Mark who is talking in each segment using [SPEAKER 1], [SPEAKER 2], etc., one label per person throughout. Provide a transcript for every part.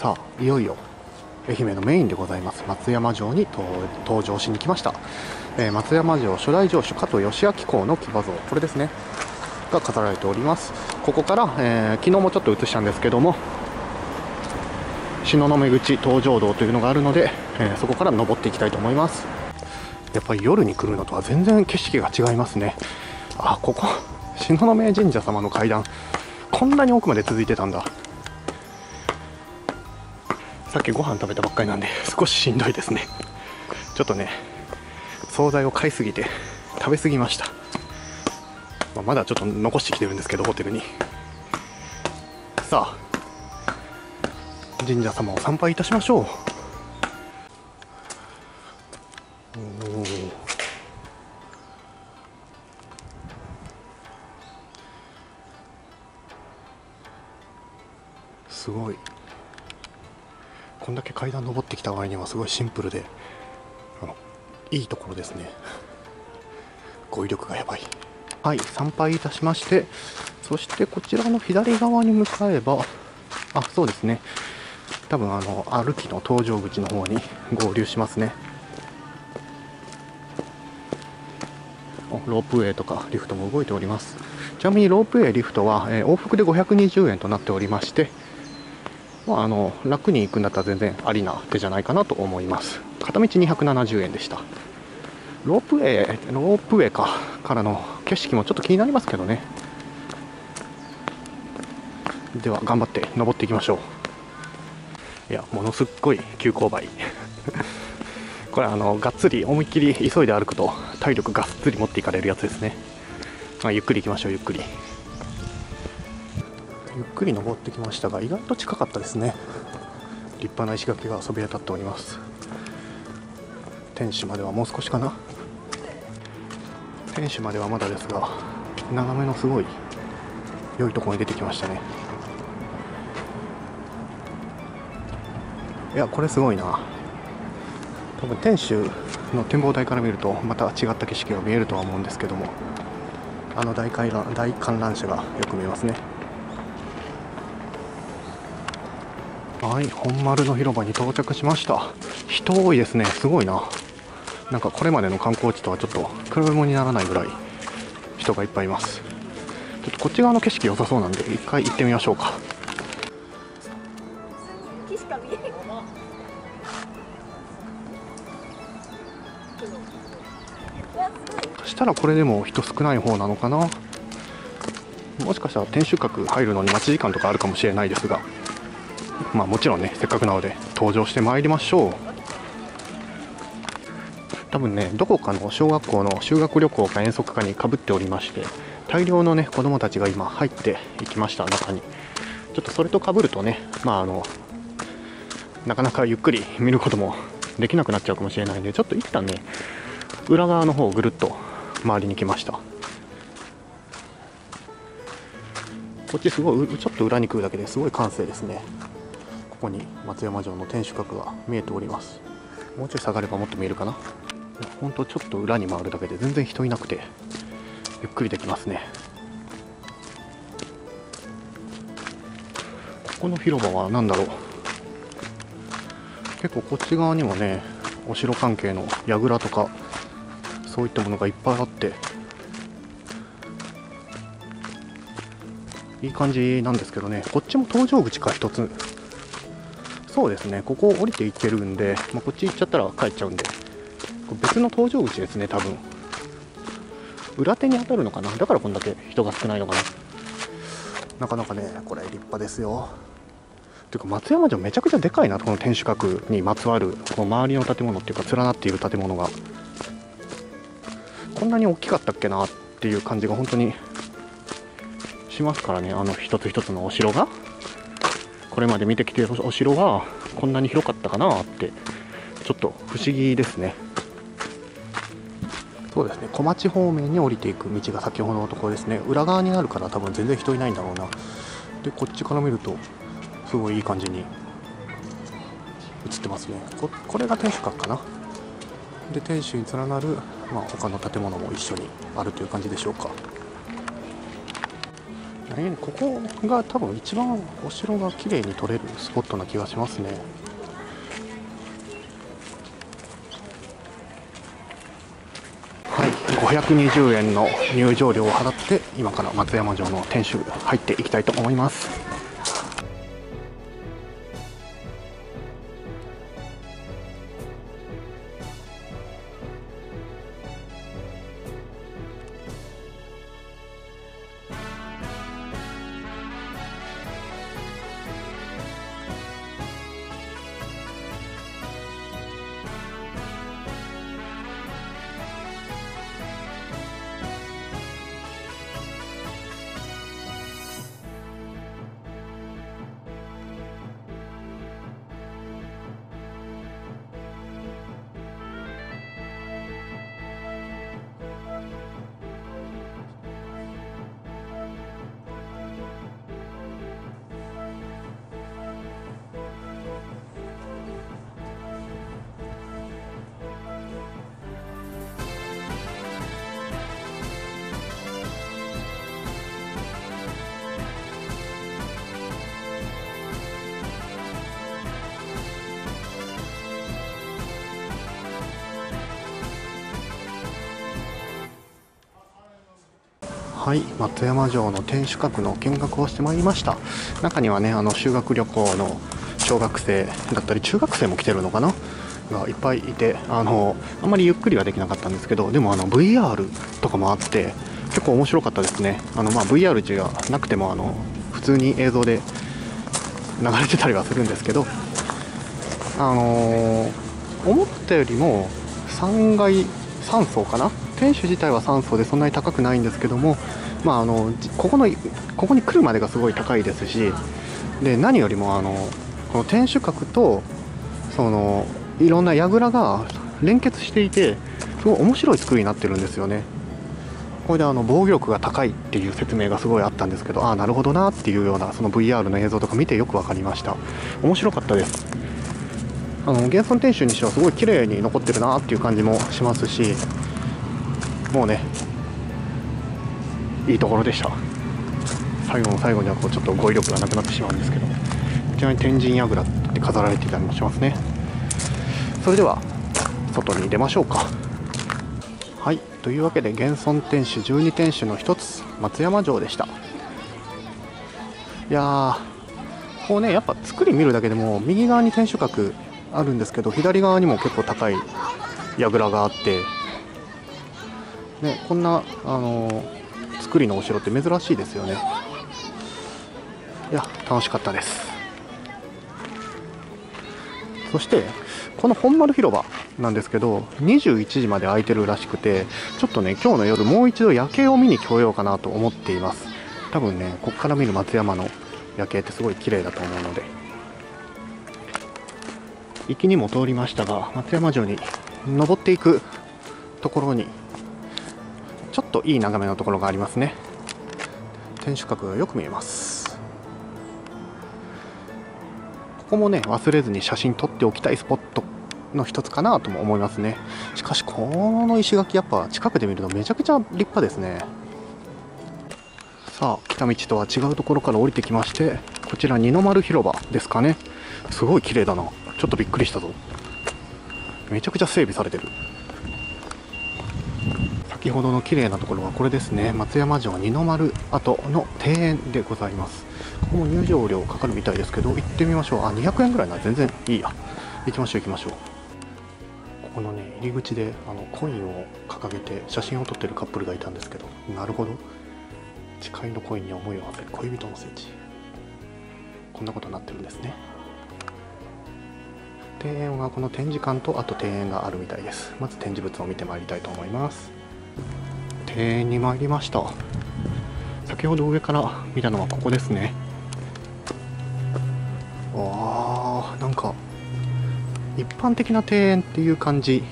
[SPEAKER 1] さあいよいよ愛媛のメインでございます。松山城に登場しに来ました、えー、松山城初代城主加藤義明公の騎馬像。これですね。が飾られております。ここから、えー、昨日もちょっと映したんですけども東雲口登場道というのがあるので、えー、そこから登っていきたいと思います。やっぱり夜に来るのとは全然景色が違いますね。あここ東雲神社様の階段こんなに奥まで続いてたんだ。さっきご飯食べたばっかりなんで少ししんどいですね。ちょっとね惣菜を買いすぎて食べ過ぎました、まあ、まだちょっと残してきてるんですけどホテルに。さあ神社様を参拝いたしましょう。すごい。こんだけ階段登ってきた場合にはすごいシンプルであのいいところですね。語彙力がやばい。はい参拝いたしましてそしてこちらの左側に向かえばあそうですね。多分あの歩きの搭乗口の方に合流しますね。ロープウェイとかリフトも動いております。ちなみにロープウェイリフトは、えー、往復で520円となっておりましてまあ、あの楽に行くんだったら全然ありな手じゃないかなと思います。片道270円でした。ロープウェイロープウェイかからの景色もちょっと気になりますけどね。では頑張って登っていきましょう。いやものすっごい急勾配。これあのがっつり思いっきり急いで歩くと体力がっつり持っていかれるやつですね、まあ、ゆっくり行きましょうゆっくり。ゆっくり登ってきましたが意外と近かったですね。立派な石垣がそびえ立っております。天守まではもう少しかな。天守まではまだですが眺めのすごい良いところに出てきましたね。いやこれすごいな。多分天守の展望台から見るとまた違った景色が見えるとは思うんですけどもあの大観覧大観覧車がよく見えますね。はい本丸の広場に到着しました。人多いですね。すごいな。なんかこれまでの観光地とはちょっと比べ物にならないぐらい人がいっぱいいます。ちょっとこっち側の景色良さそうなんで一回行ってみましょうか。そしたらこれでも人少ない方なのかな。もしかしたら天守閣入るのに待ち時間とかあるかもしれないですが。まあ、もちろんねせっかくなので登場してまいりましょう。多分ねどこかの小学校の修学旅行か遠足かにかぶっておりまして大量のね子供たちが今入っていきました中に。ちょっとそれとかぶるとねまああのなかなかゆっくり見ることもできなくなっちゃうかもしれないんでちょっと一旦ね裏側の方をぐるっと回りに来ました。こっちすごいちょっと裏に来るだけですごい閑静ですね。ここに松山城の天守閣が見えております。もうちょい下がればもっと見えるかな？本当ちょっと裏に回るだけで全然人いなくてゆっくりできますね。ここの広場は何だろう？結構こっち側にもねお城関係の櫓とかそういったものがいっぱいあっていい感じなんですけどね。こっちも搭乗口か一つ。そうですね。ここ降りていけるんで、まあ、こっち行っちゃったら帰っちゃうんで。別の搭乗口ですね多分。裏手に当たるのかな？だからこんだけ人が少ないのかな？なかなかねこれ立派ですよ。ていうか松山城めちゃくちゃでかいなこの天守閣にまつわるこの周りの建物っていうか連なっている建物が。こんなに大きかったっけなっていう感じが本当にしますからねあの一つ一つのお城が。これまで見てきてるお城がこんなに広かったかなってちょっと不思議ですね。そうですね。小町方面に降りていく道が先ほどのところですね。裏側になるから多分全然人いないんだろうな。でこっちから見るとすごいいい感じに映ってますね。ここれが天守閣かな。で天守に連なる、まあ、他の建物も一緒にあるという感じでしょうか。ここが多分一番お城が綺麗に撮れるスポットな気がしますね。はい520円の入場料を払って今から松山城の天守入っていきたいと思います。はい松山城の天守閣の見学をしてまいりました。中にはねあの修学旅行の小学生だったり中学生も来てるのかな？がいっぱいいてあのあんまりゆっくりはできなかったんですけどでもあの VR とかもあって結構面白かったですね。あの、まあ、VR 値がなくてもあの普通に映像で流れてたりはするんですけどあのー、思ったよりも3階3層かな？天守自体は3層でそんなに高くないんですけども、まあ、あのここのここに来るまでがすごい高いですしで何よりもあのこの天守閣とそのいろんな櫓が連結していてすごい面白い作りになってるんですよね。これであの防御力が高いっていう説明がすごいあったんですけどああなるほどなっていうようなその VR の映像とか見てよく分かりました面白かったですあの現存天守にしてはすごい綺麗に残ってるなっていう感じもしますしもうねいいところでした。最後の最後にはこうちょっと語彙力がなくなってしまうんですけどこちらに天神櫓って飾られていたりもしますね。それでは外に出ましょうか。はいというわけで現存天守12天守の一つ松山城でした。いやーこうねやっぱ作り見るだけでも右側に天守閣あるんですけど左側にも結構高い櫓があってね、こんな、あの、作りのお城って珍しいですよね。いや楽しかったです。そしてこの本丸広場なんですけど21時まで空いてるらしくてちょっとね今日の夜もう一度夜景を見に来ようかなと思っています。多分ねここから見る松山の夜景ってすごい綺麗だと思うので。行きにも通りましたが松山城に登っていくところにちょっといい眺めのところがありますね。天守閣がよく見えます。ここもね忘れずに写真撮っておきたいスポットの一つかなとも思いますね。しかしこの石垣やっぱ近くで見るとめちゃくちゃ立派ですね。さあ来た道とは違うところから降りてきましてこちら二の丸広場ですかね。すごい綺麗だな。ちょっとびっくりしたぞ。めちゃくちゃ整備されてる。先ほどの綺麗なところはこれですね。松山城二の丸跡の庭園でございます。ここも入場料かかるみたいですけど行ってみましょう。あ200円ぐらいな。ら全然いいや。行きましょう行きましょう。ここのね入り口であのコインを掲げて写真を撮ってるカップルがいたんですけど。なるほど。誓いのコインに思いを馳せる恋人の聖地。こんなことになってるんですね。庭園はこの展示館とあと庭園があるみたいです。まず展示物を見てまいりたいと思います。庭園に参りました。先ほど上から見たのはここですね。わーなんか一般的な庭園っていう感じ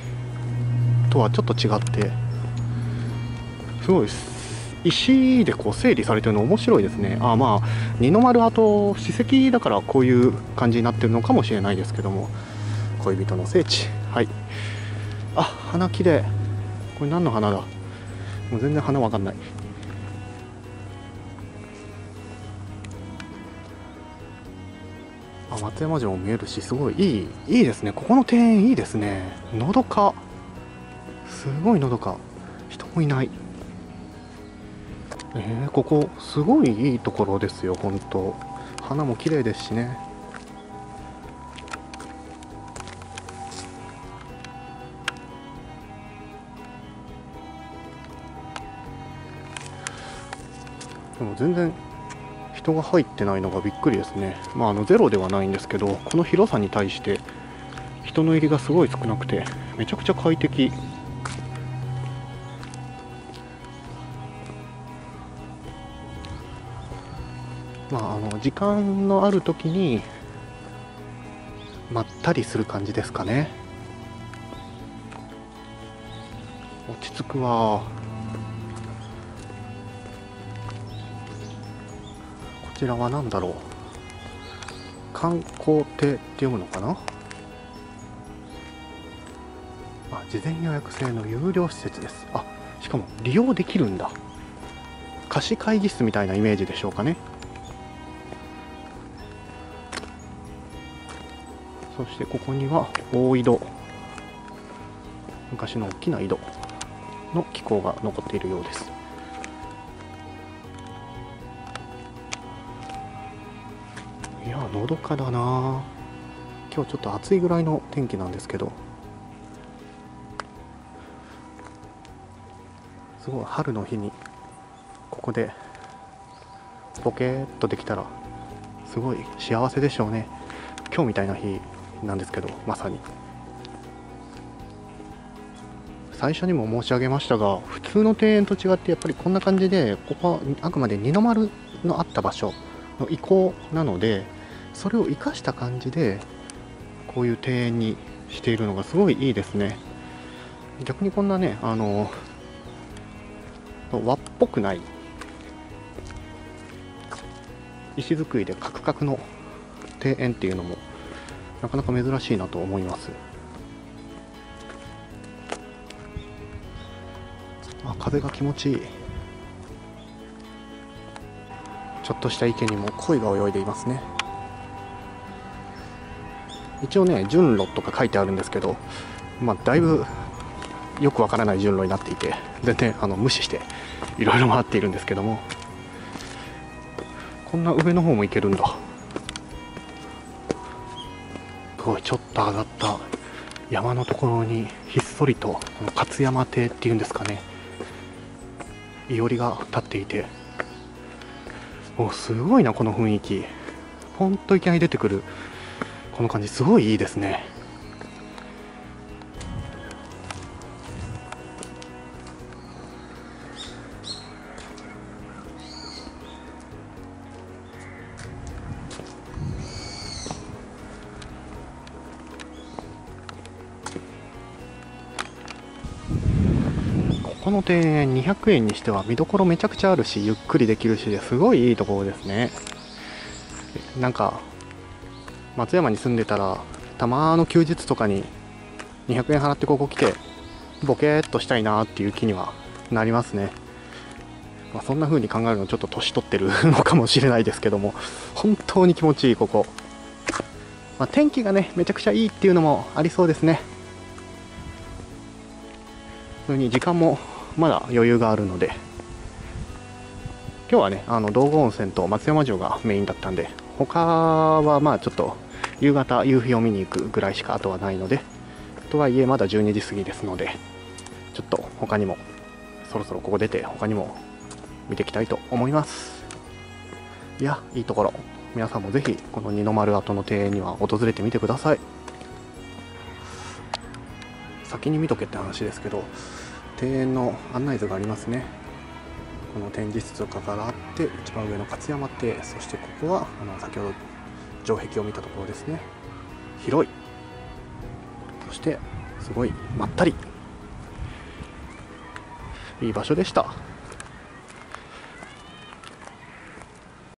[SPEAKER 1] とはちょっと違ってすごい石でこう整理されてるの面白いですね。あまあ二の丸跡史跡だからこういう感じになってるのかもしれないですけども。恋人の聖地。はい。あ花綺麗。これ何の花だ？もう全然花わかんない。あ松山城も見えるしすごい。いいいいですね。ここの庭園いいですね。のどか。すごいのどか。人もいない。えー、ここすごいいいところですよ本当花も綺麗ですしね。でも全然人が入ってないのがびっくりですね。まあ、あのゼロではないんですけど、この広さに対して人の入りがすごい少なくて、めちゃくちゃ快適。まあ、あの時間のある時にまったりする感じですかね落ち着くわちらは何だろう？観光亭って読むのかな？あ事前予約制の有料施設です。あしかも利用できるんだ。貸し会議室みたいなイメージでしょうかね。そしてここには大井戸。昔の大きな井戸の機構が残っているようです。のどかだな。今日ちょっと暑いぐらいの天気なんですけど。すごい春の日にここでボケーっとできたらすごい幸せでしょうね。今日みたいな日なんですけどまさに。最初にも申し上げましたが普通の庭園と違ってやっぱりこんな感じでここはあくまで二の丸のあった場所の意向なのでそれを生かした感じでこういう庭園にしているのがすごいいいですね。逆にこんなねあの和っぽくない石造りでカクカクの庭園っていうのもなかなか珍しいなと思います。あ風が気持ちいい。ちょっとした池にも鯉が泳いでいますね。一応ね順路とか書いてあるんですけどまあだいぶよくわからない順路になっていて全然あの無視していろいろ回っているんですけども。こんな上の方も行けるんだ。すごいちょっと上がった山のところにひっそりとこの勝山亭っていうんですかね。いおりが立っていて。おすごいなこの雰囲気。ほんといきなり出てくる。この感じすごいいいですね。ここの庭園200円にしては見どころめちゃくちゃあるしゆっくりできるしすごいいいところですね。なんか松山に住んでたらたまの休日とかに200円払ってここ来てボケーっとしたいなっていう気にはなりますね、まあ、そんな風に考えるのちょっと年取ってるのかもしれないですけども本当に気持ちいいここ、まあ、天気がねめちゃくちゃいいっていうのもありそうですね。普通に時間もまだ余裕があるので。今日はねあの道後温泉と松山城がメインだったんで他はまあちょっと夕方夕日を見に行くぐらいしかあとはないのでとはいえまだ12時過ぎですのでちょっと他にもそろそろここ出て他にも見ていきたいと思います。いやいいところ。皆さんもぜひこの二の丸跡の庭園には訪れてみてください。先に見とけって話ですけど庭園の案内図がありますね。この展示室とかからあって一番上の勝山亭そしてここはあの先ほど城壁を見たところですね。広い。そしてすごいまったり。いい場所でした。